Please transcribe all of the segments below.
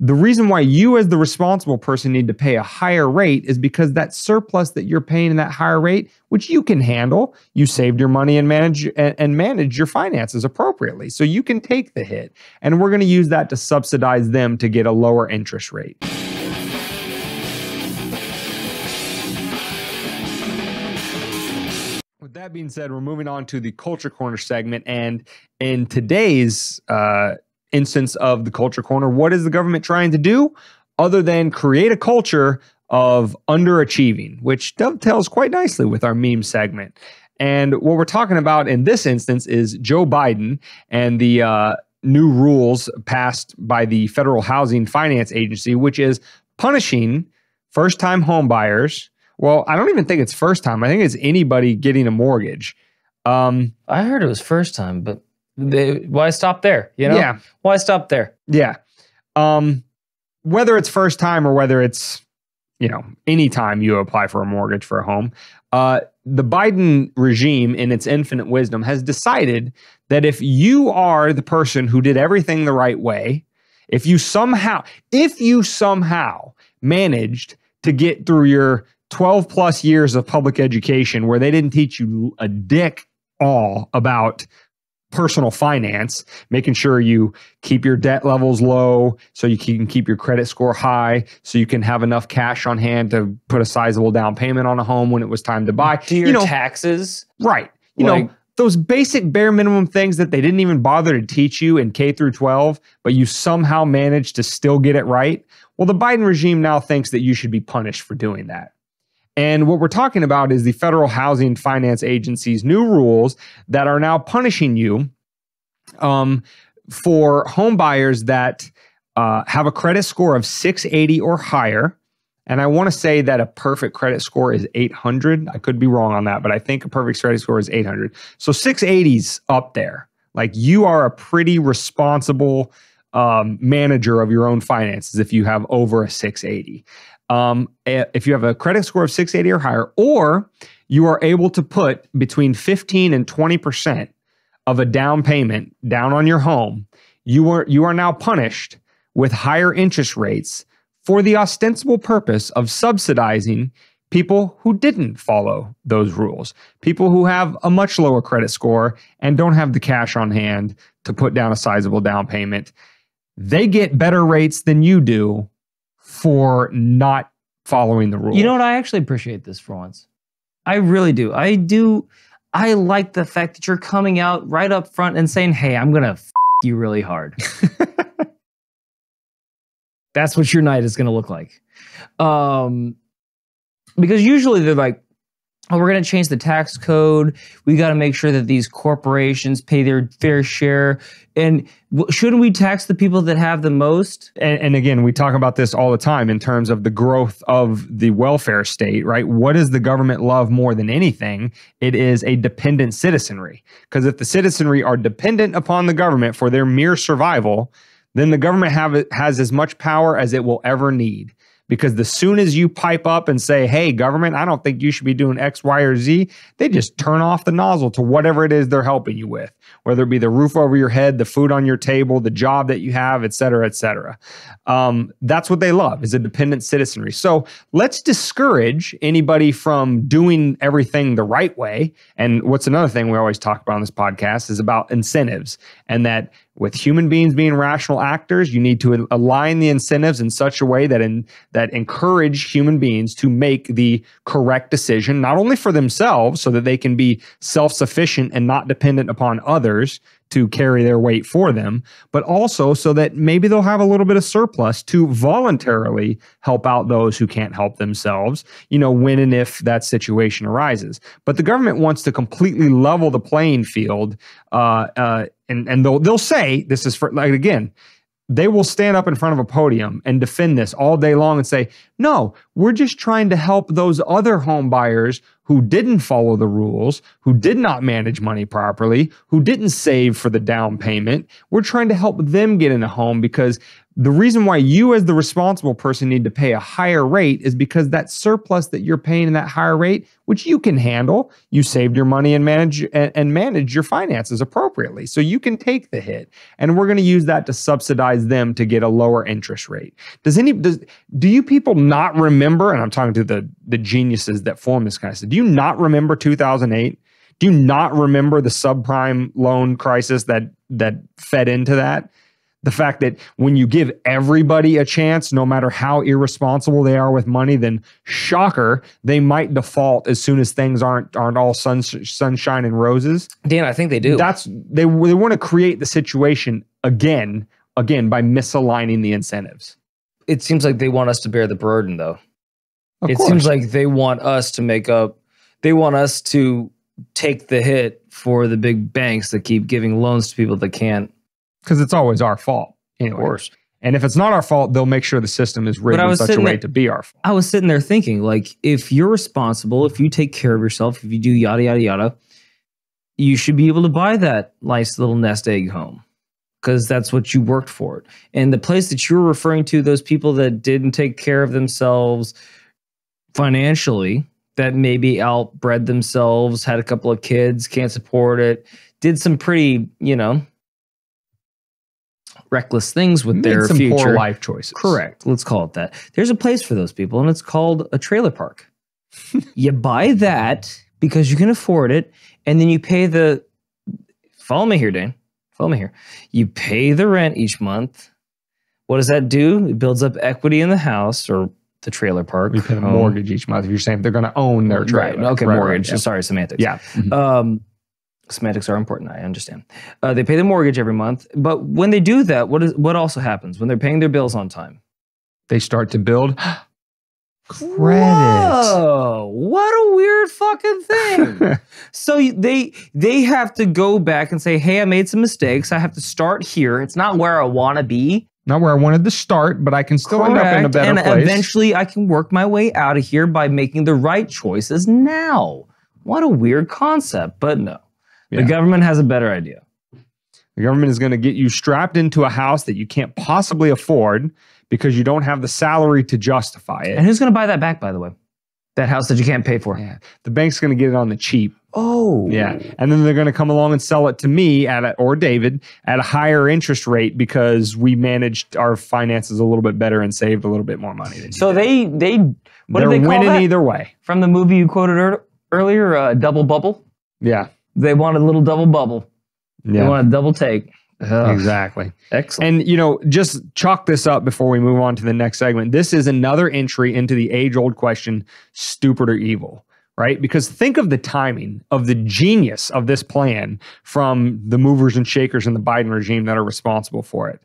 The reason why you, as the responsible person, need to pay a higher rate is because that surplus that you're paying in that higher rate, which you can handle, you saved your money and manage and, manage your finances appropriately. So you can take the hit. And we're going to use that to subsidize them to get a lower interest rate. With that being said, we're moving on to the Culture Corner segment. And in today's uh, instance of the Culture Corner, what is the government trying to do other than create a culture of underachieving, which dovetails quite nicely with our meme segment. And what we're talking about in this instance is Joe Biden and the uh, new rules passed by the Federal Housing Finance Agency, which is punishing first time homebuyers well, I don't even think it's first time. I think it's anybody getting a mortgage. Um, I heard it was first time, but they, why stop there? You know, yeah. Why stop there? Yeah. Um, whether it's first time or whether it's you know any time you apply for a mortgage for a home, uh, the Biden regime, in its infinite wisdom, has decided that if you are the person who did everything the right way, if you somehow, if you somehow managed to get through your 12 plus years of public education where they didn't teach you a dick all about personal finance, making sure you keep your debt levels low so you can keep your credit score high, so you can have enough cash on hand to put a sizable down payment on a home when it was time to buy. Do your you know, taxes. Right. You like, know, those basic bare minimum things that they didn't even bother to teach you in K through 12, but you somehow managed to still get it right. Well, the Biden regime now thinks that you should be punished for doing that. And what we're talking about is the Federal Housing Finance Agency's new rules that are now punishing you um, for home buyers that uh, have a credit score of 680 or higher. And I want to say that a perfect credit score is 800. I could be wrong on that, but I think a perfect credit score is 800. So 680's up there. Like you are a pretty responsible um, manager of your own finances if you have over a 680 um, if you have a credit score of 680 or higher, or you are able to put between 15 and 20% of a down payment down on your home, you are you are now punished with higher interest rates for the ostensible purpose of subsidizing people who didn't follow those rules, people who have a much lower credit score and don't have the cash on hand to put down a sizable down payment. They get better rates than you do for not following the rules. You know what? I actually appreciate this for once. I really do. I do. I like the fact that you're coming out right up front and saying, "Hey, I'm gonna f- you really hard." That's what your night is gonna look like. Um, because usually they're like, oh, we're going to change the tax code. We got to make sure that these corporations pay their fair share. And shouldn't we tax the people that have the most? And, and, again, we talk about this all the time in terms of the growth of the welfare state, right? What does the government love more than anything? It is a dependent citizenry. Because if the citizenry are dependent upon the government for their mere survival, then the government have, has as much power as it will ever need because the soon as you pipe up and say, hey, government, I don't think you should be doing X, Y, or Z, they just turn off the nozzle to whatever it is they're helping you with, whether it be the roof over your head, the food on your table, the job that you have, et cetera, et cetera. Um, that's what they love is a dependent citizenry. So let's discourage anybody from doing everything the right way. And what's another thing we always talk about on this podcast is about incentives and that with human beings being rational actors, you need to align the incentives in such a way that in, that encourage human beings to make the correct decision, not only for themselves, so that they can be self-sufficient and not dependent upon others to carry their weight for them, but also so that maybe they'll have a little bit of surplus to voluntarily help out those who can't help themselves, you know, when and if that situation arises. But the government wants to completely level the playing field uh, uh, and and they'll they'll say this is for like again they will stand up in front of a podium and defend this all day long and say, no, we're just trying to help those other home buyers who didn't follow the rules, who did not manage money properly, who didn't save for the down payment. We're trying to help them get in a home because The reason why you, as the responsible person, need to pay a higher rate is because that surplus that you're paying in that higher rate, which you can handle, you saved your money and manage and, manage your finances appropriately. So you can take the hit, and we're going to use that to subsidize them to get a lower interest rate. Does any does do you people not remember? And I'm talking to the the geniuses that form this kind of stuff. Do you not remember 2008? Do you not remember the subprime loan crisis that that fed into that? The fact that when you give everybody a chance, no matter how irresponsible they are with money, then shocker, they might default as soon as things aren't aren't all sun, sunshine and roses. Dan, I think they do. That's they they want to create the situation again, again by misaligning the incentives. It seems like they want us to bear the burden, though. Of it course. seems like they want us to make up. They want us to take the hit for the big banks that keep giving loans to people that can't. Because it's always our fault. Anyway. Of course. And if it's not our fault, they'll make sure the system is rigged I in was such a way there- to be our fault. I was sitting there thinking, like, if you're responsible, if you take care of yourself, if you do yada yada yada, you should be able to buy that nice little nest egg home because that's what you worked for. It. And the place that you're referring to, those people that didn't take care of themselves financially, that maybe outbred themselves, had a couple of kids, can't support it, did some pretty, you know, reckless things with their some future. poor life choices. Correct. Let's call it that. There's a place for those people, and it's called a trailer park. you buy that because you can afford it, and then you pay the. Follow me here, Dane. Follow me here. You pay the rent each month. What does that do? It builds up equity in the house or the trailer park. We pay a mortgage each month. If you're saying they're going to own their trailer. Right. Okay, Right, right, mortgage. yeah. Sorry, semantics. Yeah. Mhm. Um, semantics are important. I understand. Uh, they pay the mortgage every month, but when they do that, what is what also happens when they're paying their bills on time? They start to build credit. Whoa, what a weird fucking thing. so they they have to go back and say, "Hey, I made some mistakes. I have to start here. It's not where I want to be." Not where I wanted to start, but I can still end up in a Correct. better and place. eventually I can work my way out of here by making the right choices now. What a weird concept, but no. Yeah. The government has a better idea. the government is going to get you strapped into a house that you can't possibly afford because you don't have the salary to justify it. And who's going to buy that back by the way? That house that you can't pay for. Yeah. The bank's going to get it on the cheap. Oh. Yeah. And then they're going to come along and sell it to me at a, or David at a higher interest rate because we managed our finances a little bit better and saved a little bit more money. Than So they they what they're do they call winning that? either way. from the movie you quoted ear- earlier, uh, Double Bubble. Yeah. They wanted a little double bubble. They want a double take. Ugh, Exactly. Excellent. And you know, just chalk this up before we move on to the next segment. This is another entry into the age-old question: stupid or evil? Right? Because think of the timing of the genius of this plan from the movers and shakers in the Biden regime that are responsible for it.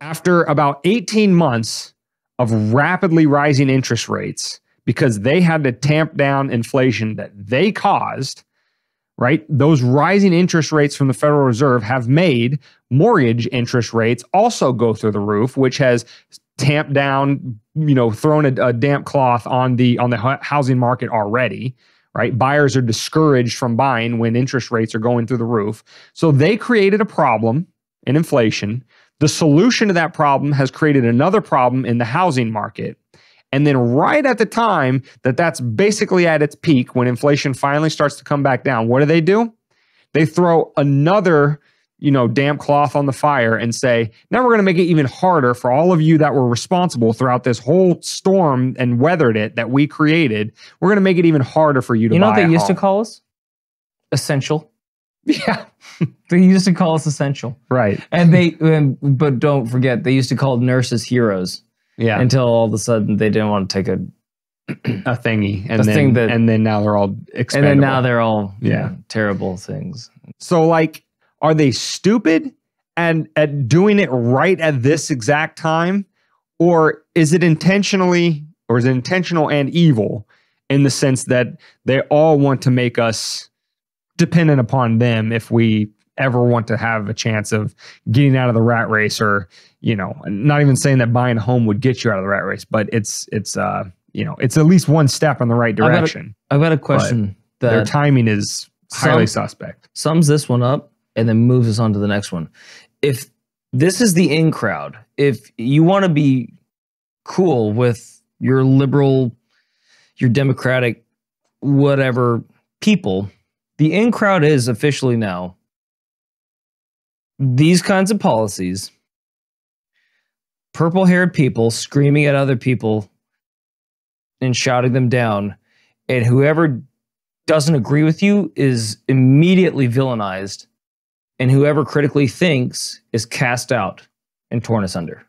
After about 18 months of rapidly rising interest rates, because they had to tamp down inflation that they caused, right? Those rising interest rates from the Federal Reserve have made mortgage interest rates also go through the roof, which has tamped down, you know, thrown a, a damp cloth on the on the housing market already. Right, buyers are discouraged from buying when interest rates are going through the roof. So they created a problem in inflation. The solution to that problem has created another problem in the housing market. And then, right at the time that that's basically at its peak, when inflation finally starts to come back down, what do they do? They throw another, you know, damp cloth on the fire and say, now we're going to make it even harder for all of you that were responsible throughout this whole storm and weathered it that we created. We're going to make it even harder for you to you know what they used to call us? Essential. Yeah, They used to call us essential. right. And they, and, but don't forget, they used to call nurses heroes Yeah, until all of a sudden they didn't want to take a, a thingy, and A then thing that- and then now they're all and then now they're all you Yeah. know, terrible things. So, like, are they stupid and at doing it right at this exact time, or is it intentionally, or is it intentional and evil in the sense that they all want to make us dependent upon them if we ever want to have a chance of getting out of the rat race, or you know, not even saying that buying a home would get you out of the rat race, but it's it's uh you know it's at least one step in the right direction. I've got a question Their that timing is highly Some- suspect. sums this one up and then moves us on to the next one. If this is the in crowd. If you want to be cool with your liberal, your democratic, whatever people, the in crowd is officially now these kinds of policies, purple haired people screaming at other people and shouting them down, and whoever doesn't agree with you is immediately villainized, and whoever critically thinks is cast out and torn asunder.